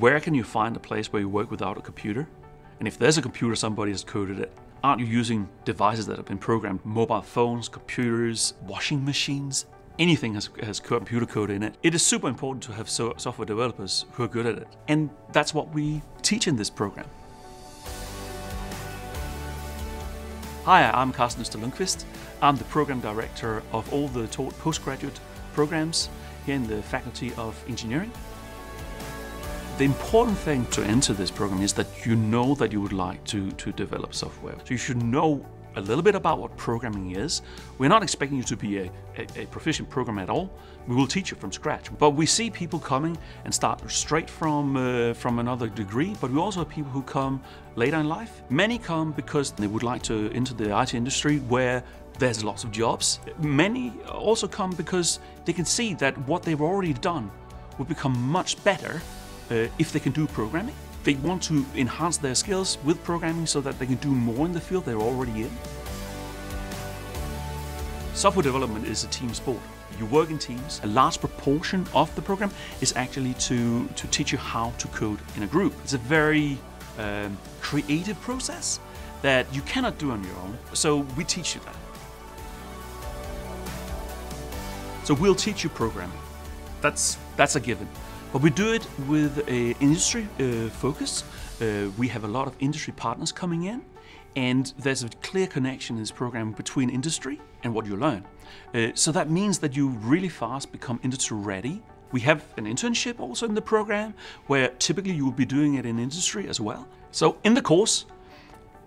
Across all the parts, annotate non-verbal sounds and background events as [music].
where can you find a place where you work without a computer? And if there's a computer, somebody has coded it. Aren't you using devices that have been programmed? Mobile phones, computers, washing machines, anything has, has computer code in it. It is super important to have so software developers who are good at it. And that's what we teach in this program. Hi, I'm Carsten Øster I'm the program director of all the taught postgraduate programs here in the Faculty of Engineering. The important thing to enter this program is that you know that you would like to, to develop software. So you should know a little bit about what programming is. We're not expecting you to be a, a, a, proficient programmer at all. We will teach you from scratch. But we see people coming and start straight from, uh, from another degree, but we also have people who come later in life. Many come because they would like to enter the IT industry where there's lots of jobs. Many also come because they can see that what they've already done will become much better uh, if they can do programming. They want to enhance their skills with programming so that they can do more in the field they're already in. Software development is a team sport. You work in teams. A large proportion of the program is actually to, to teach you how to code in a group. It's a very um, creative process that you cannot do on your own. So we teach you that. So we'll teach you programming. That's, that's a given. But we do it with an industry uh, focus. Uh, we have a lot of industry partners coming in, and there's a clear connection in this program between industry and what you learn. Uh, so that means that you really fast become industry ready. We have an internship also in the program where typically you will be doing it in industry as well. So in the course,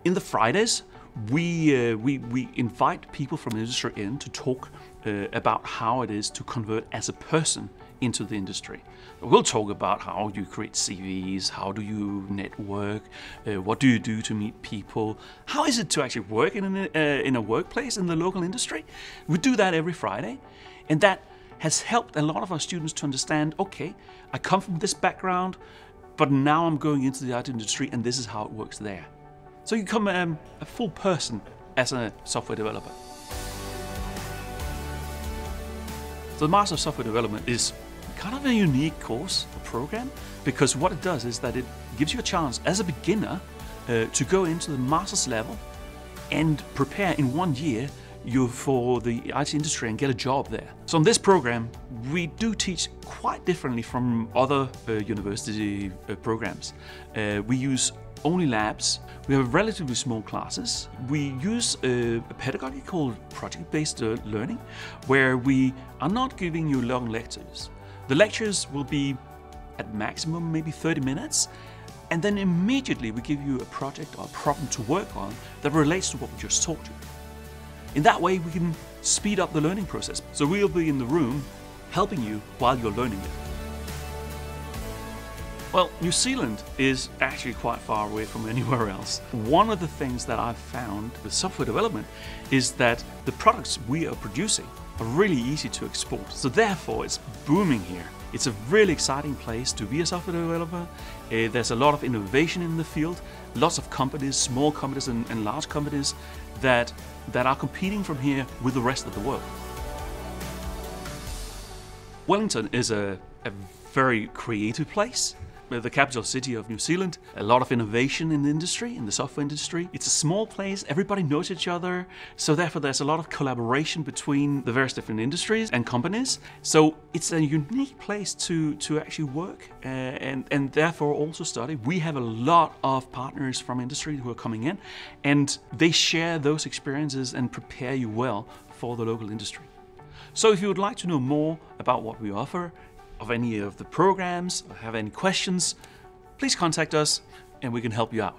in the Fridays, we, uh, we, we invite people from industry in to talk uh, about how it is to convert as a person into the industry. We'll talk about how you create CVs, how do you network, uh, what do you do to meet people, how is it to actually work in, an, uh, in a workplace in the local industry. We do that every Friday, and that has helped a lot of our students to understand, okay, I come from this background, but now I'm going into the art industry and this is how it works there. So you become um, a full person as a software developer. So the Master of Software Development is kind of a unique course or program because what it does is that it gives you a chance as a beginner uh, to go into the master's level and prepare in one year you for the IT industry and get a job there. So in this program, we do teach quite differently from other uh, university uh, programs. Uh, we use only labs. We have relatively small classes. We use a, a pedagogy called project-based uh, learning, where we are not giving you long lectures. The lectures will be at maximum maybe 30 minutes, and then immediately we give you a project or a problem to work on that relates to what we just taught you. In that way, we can speed up the learning process. So we'll be in the room helping you while you're learning it. Well, New Zealand is actually quite far away from [laughs] anywhere else. One of the things that I've found with software development is that the products we are producing are really easy to export. So therefore, it's booming here. It's a really exciting place to be a software developer. Uh, there's a lot of innovation in the field, lots of companies, small companies and, and large companies that, that are competing from here with the rest of the world. Wellington is a, a very creative place the capital city of New Zealand. A lot of innovation in the industry, in the software industry. It's a small place, everybody knows each other, so therefore there's a lot of collaboration between the various different industries and companies. So it's a unique place to, to actually work uh, and, and therefore also study. We have a lot of partners from industry who are coming in and they share those experiences and prepare you well for the local industry. So if you would like to know more about what we offer, of any of the programs, or have any questions, please contact us and we can help you out.